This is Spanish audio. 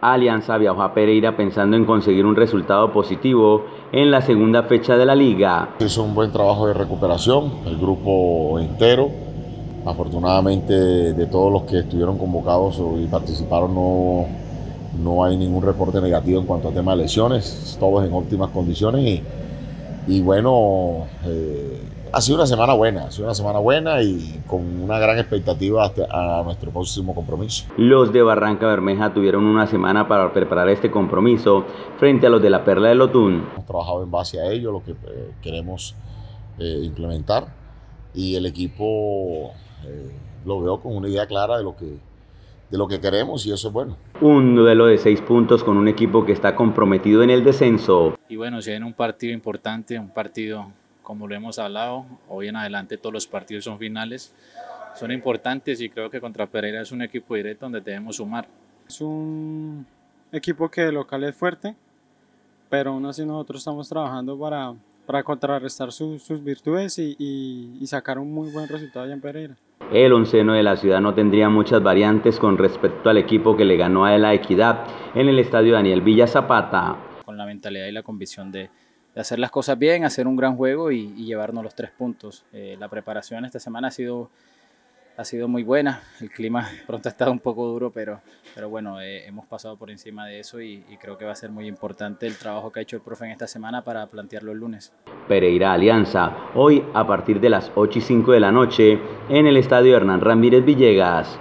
Alianza viajó a Pereira pensando en conseguir un resultado positivo en la segunda fecha de la liga. Hizo un buen trabajo de recuperación, el grupo entero. Afortunadamente de todos los que estuvieron convocados y participaron no, no hay ningún reporte negativo en cuanto a tema de lesiones, todos en óptimas condiciones y, y bueno, eh, ha sido una semana buena, ha sido una semana buena y con una gran expectativa hasta a nuestro próximo compromiso. Los de Barranca Bermeja tuvieron una semana para preparar este compromiso frente a los de la Perla de Lotún. Hemos trabajado en base a ello, lo que eh, queremos eh, implementar y el equipo lo veo con una idea clara de lo que de lo que queremos y eso es bueno. Un duelo de seis puntos con un equipo que está comprometido en el descenso. Y bueno, si viene un partido importante, un partido como lo hemos hablado, hoy en adelante todos los partidos son finales, son importantes y creo que contra Pereira es un equipo directo donde debemos sumar. Es un equipo que de local es fuerte, pero aún así nosotros estamos trabajando para, para contrarrestar sus virtudes y, y, y sacar un muy buen resultado allá en Pereira. El onceno de la ciudad no tendría muchas variantes con respecto al equipo que le ganó a la Equidad en el estadio Daniel Villa Zapata. Con la mentalidad y la convicción de, hacer las cosas bien, hacer un gran juego y, y llevarnos los tres puntos. Eh, la preparación esta semana ha sido, ha sido muy buena, el clima pronto ha estado un poco duro, pero, pero bueno, eh, hemos pasado por encima de eso y, y, creo que va a ser muy importante el trabajo que ha hecho el profe en esta semana para plantearlo el lunes. Pereira Alianza, hoy a partir de las 8 y 5 de la noche en el estadio Hernán Ramírez Villegas.